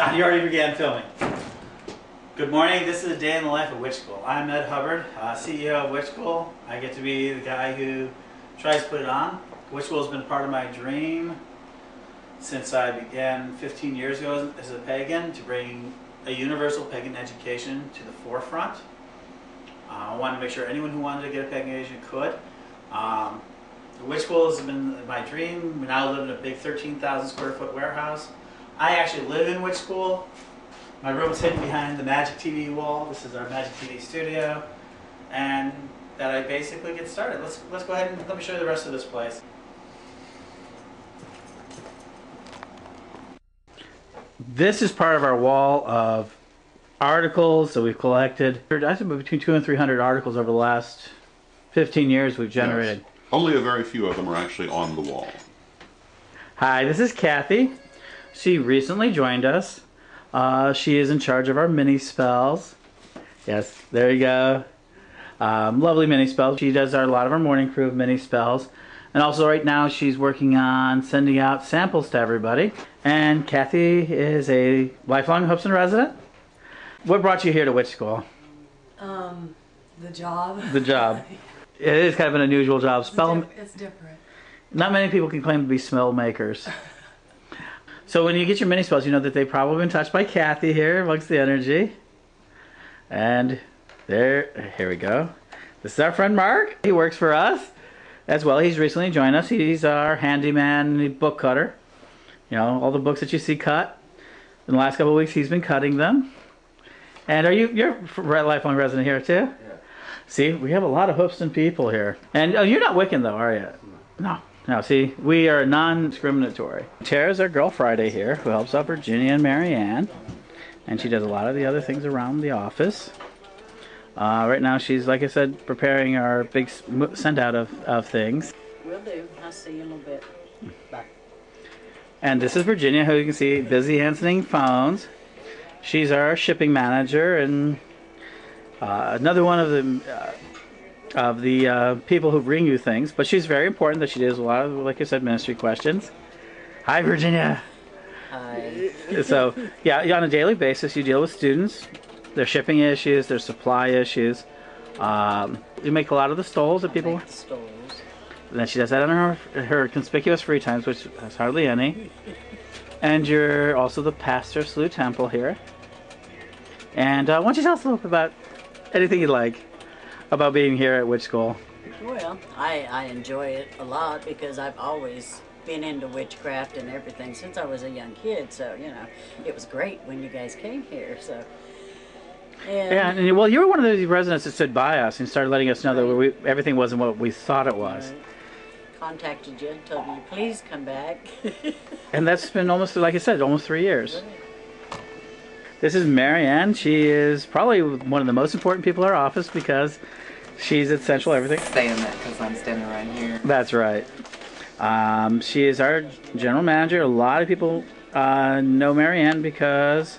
You already began filming. Good morning. This is a day in the life of Witch School. I'm Ed Hubbard, uh, CEO of Witch School. I get to be the guy who tries to put it on. Witch School has been part of my dream since I began 15 years ago as a pagan to bring a universal pagan education to the forefront. Uh, I wanted to make sure anyone who wanted to get a pagan education could. Um, the Witch School has been my dream. We now live in a big 13,000 square foot warehouse. I actually live in Witch School. My room is hidden behind the Magic TV wall. This is our Magic TV studio. And that I basically get started. Let's, let's go ahead and let me show you the rest of this place. This is part of our wall of articles that we've collected. I think between two and 300 articles over the last 15 years we've generated. Yes. Only a very few of them are actually on the wall. Hi, this is Kathy. She recently joined us. Uh, she is in charge of our mini spells. Yes, there you go. Um, lovely mini spells. She does our, a lot of our morning crew of mini spells. And also right now she's working on sending out samples to everybody. And Kathy is a lifelong Hoopeston resident. What brought you here to Witch School? Um, the job. The job. it is kind of an unusual job. Spell. It's, it's different. Not many people can claim to be smell makers. so when you get your mini spells, you know that they've probably been touched by Kathy here amongst the energy. And there, here we go. This is our friend Mark. He works for us as well. He's recently joined us. He's our handyman book cutter. You know, all the books that you see cut. In the last couple of weeks, he's been cutting them. And are you, you're a lifelong resident here too? Yeah. See, we have a lot of Hoopeston people here. And oh, you're not Wiccan though, are you? No. No, see, we are non-discriminatory. Tara's our Girl Friday here, who helps out Virginia and Marianne. And she does a lot of the other things around the office. Uh, right now, she's, like I said, preparing our big send out of, of things. Will do. I'll see you in a little bit. Bye. And this is Virginia, who you can see busy answering phones. She's our shipping manager and uh, another one of the uh, of the uh, people who bring you things. But she's very important that she does a lot of, like I said, ministry questions. Hi, Virginia. Hi. So yeah, on a daily basis, you deal with students, their shipping issues, their supply issues. Um, you make a lot of the stoles that people. stoles. And then she does that on her her conspicuous free times, which has hardly any. And you're also the pastor of Slough Temple here. And uh, why don't you tell us a little bit about anything you like about being here at Witch School? Well, I, I enjoy it a lot because I've always been into witchcraft and everything since I was a young kid. So, you know, it was great when you guys came here. So, and yeah, and well, you were one of the residents that stood by us and started letting us know right. that we, everything wasn't what we thought it was. Right contacted you and told you, please come back. and that's been almost, like I said, almost three years. This is Marianne. She is probably one of the most important people in our office because she's at Central Everything. Saying that because I'm standing right here. That's right. Um, she is our general manager. A lot of people uh, know Marianne because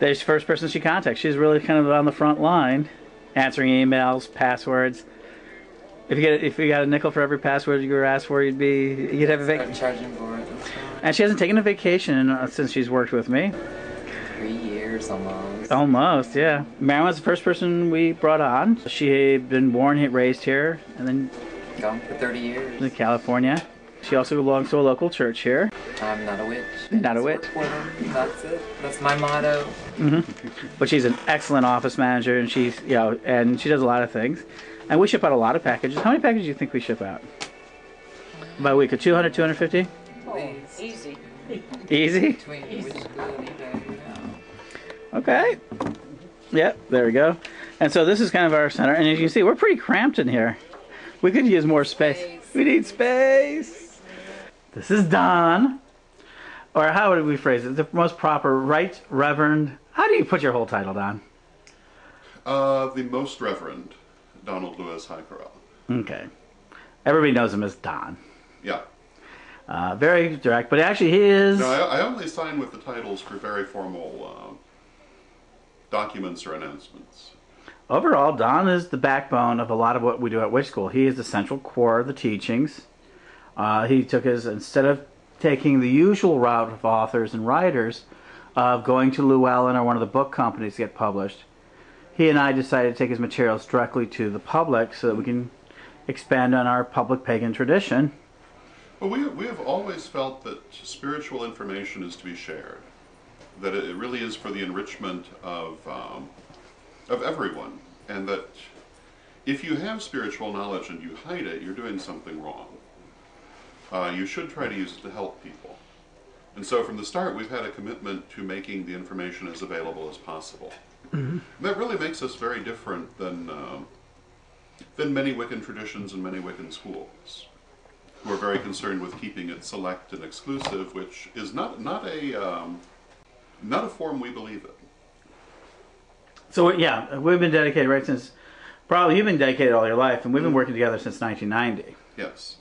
there's the first person she contacts. She's really kind of on the front line, answering emails, passwords. If you get if you got a nickel for every password you were asked for, you'd be you'd have a vacation. Charging for it. And she hasn't taken a vacation uh, since she's worked with me. Three years almost. Almost, yeah. Marianne was the first person we brought on. She had been born, raised here, and then gone for 30 years in California. She also belongs to a local church here. I'm not a witch. Not a witch. That's it. That's my motto. Mm-hmm. But she's an excellent office manager, and she's you know, and she does a lot of things. And we ship out a lot of packages. How many packages do you think we ship out? About a week, of 200, 250? Oh, easy. Easy? Okay. Yep, there we go. And so this is kind of our center. And as you can see, we're pretty cramped in here. We could use more space. space. We need space. This is Don. Or how would we phrase it? The most proper, right reverend. How do you put your whole title, Don? Uh, the most reverend. Donald Lewis Highcorrell. Okay. Everybody knows him as Don. Yeah. Uh, very direct, but actually he is. No, I, I only sign with the titles for very formal uh, documents or announcements. Overall, Don is the backbone of a lot of what we do at Witch School. He is the central core of the teachings. Uh, he took his instead of taking the usual route of authors and writers of going to Llewellyn or one of the book companies to get published, he and I decided to take his materials directly to the public so that we can expand on our public pagan tradition. Well, we, we have always felt that spiritual information is to be shared, that it really is for the enrichment of, um, of everyone, and that if you have spiritual knowledge and you hide it, you're doing something wrong. Uh, you should try to use it to help people. And so from the start, we've had a commitment to making the information as available as possible. That really makes us very different than, um, than many Wiccan traditions and many Wiccan schools who are very concerned with keeping it select and exclusive, which is not not a um, not a form we believe in. So yeah, we've been dedicated right since probably you've been dedicated all your life, and we've been working together since 1990. Yes.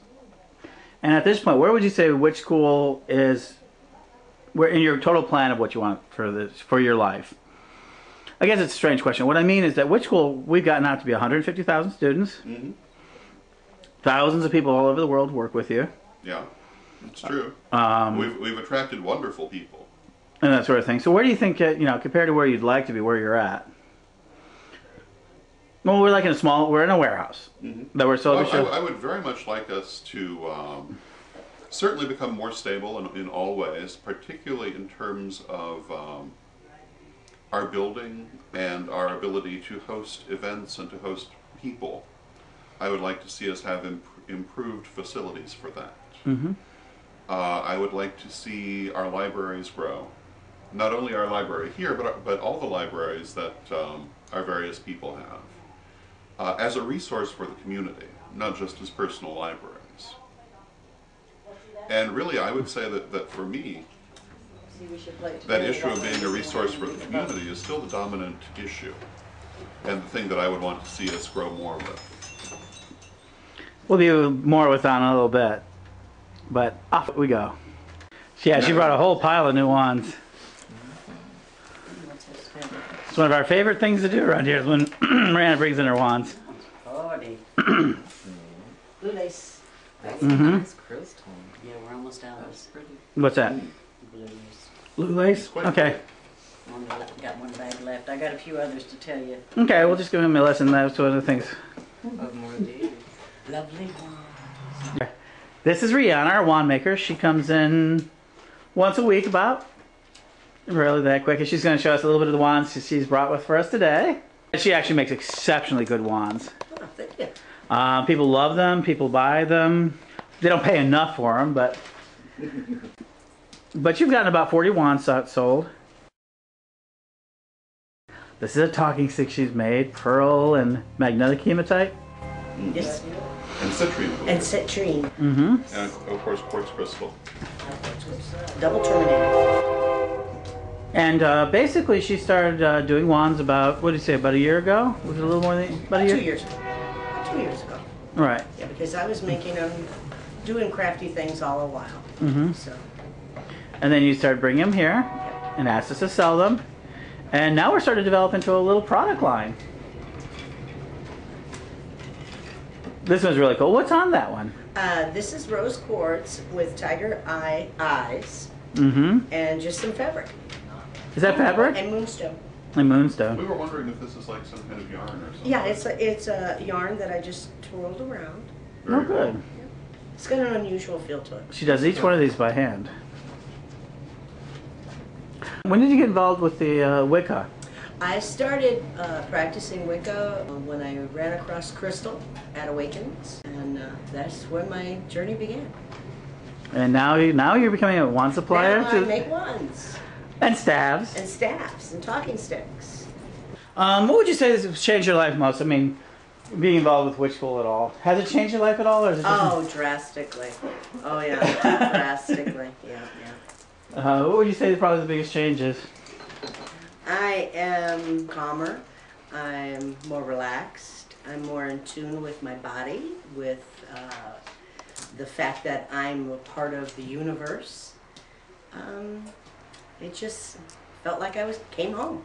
And at this point, where would you say Witch School is where in your total plan of what you want for this for your life? I guess it's a strange question. What I mean is that Witch School we've gotten out to be 150,000 students, hmm thousands of people all over the world work with you, Yeah, it's true. um, we've we've attracted wonderful people. And that sort of thing. So where do you think, uh, you know, compared to where you'd like to be, where you're at? Well, we're like in a small, we're in a warehouse Mhm. that we're I, so I, I would very much like us to um, certainly become more stable in, in all ways, particularly in terms of um, our building and our ability to host events and to host people. I would like to see us have imp- improved facilities for that. Mhm. Uh, I would like to see our libraries grow. Not only our library here, but, but all the libraries that um, our various people have uh, as a resource for the community, not just as personal libraries. And really, I would say that, that for me, that issue of being a resource for the community is still the dominant issue, and the thing that I would want to see us grow more with. We'll be more with on in a little bit, but off we go. Yeah, she brought a whole pile of new wands. What's this favorite? It's one of our favorite things to do around here is when Miranda brings in her wands. Forty. Blue lace. That's Mhm. nice crystal. Yeah, we're almost out of That's pretty. What's that? blues. Blue lace? Okay. Got one bag left. I got a few others to tell you. Okay, we'll just give him a lesson. That's one of the things. More of these. Lovely one. This is Reanna, our wand maker. She comes in once a week about. Rarely that quick. And she's going to show us a little bit of the wands she's brought with for us today. She actually makes exceptionally good wands. Oh, thank you. Uh, people love them. People buy them. They don't pay enough for them, but but you've gotten about 40 wands so- sold. This is a talking stick she's made, pearl and magnetic hematite. Yes. And citrine, And citrine. Mm-hmm. and of course quartz crystal. Double terminated. And uh, basically, she started uh, doing wands about what did you say? About a year ago? Was it a little more than about a year? Two years ago. Two years ago. Right. Yeah, because I was making them, doing crafty things all a while. Mm-hmm. So, And then you started bringing them here, and asked us to sell them. And now we're starting to develop into a little product line. This one's really cool. What's on that one? uh, this is rose quartz with tiger eye eyes Mm-hmm. and just some fabric. Is that fabric? And moonstone. And moonstone. We were wondering if this is like some kind of yarn or something. Yeah, it's a, it's a yarn that I just twirled around. Oh, Very good. It's got an unusual feel to it. She does each one of these by hand. When did you get involved with the uh, Wicca? I started uh, practicing Wicca uh, when I ran across Crystal at Awakens, and uh, that's when my journey began. And now, you, now you're becoming a wand supplier now I to, make wands and staves. and staffs and talking sticks. Um, what would you say has changed your life most? I mean, being involved with Witch School at all. Has it changed your life at all, or is it? Oh, drastically. Oh yeah, drastically. Yeah, yeah. Uh, what would you say is probably the biggest changes? I am calmer. I'm more relaxed. I'm more in tune with my body, with uh, the fact that I'm a part of the universe. Um, it just felt like I was came home.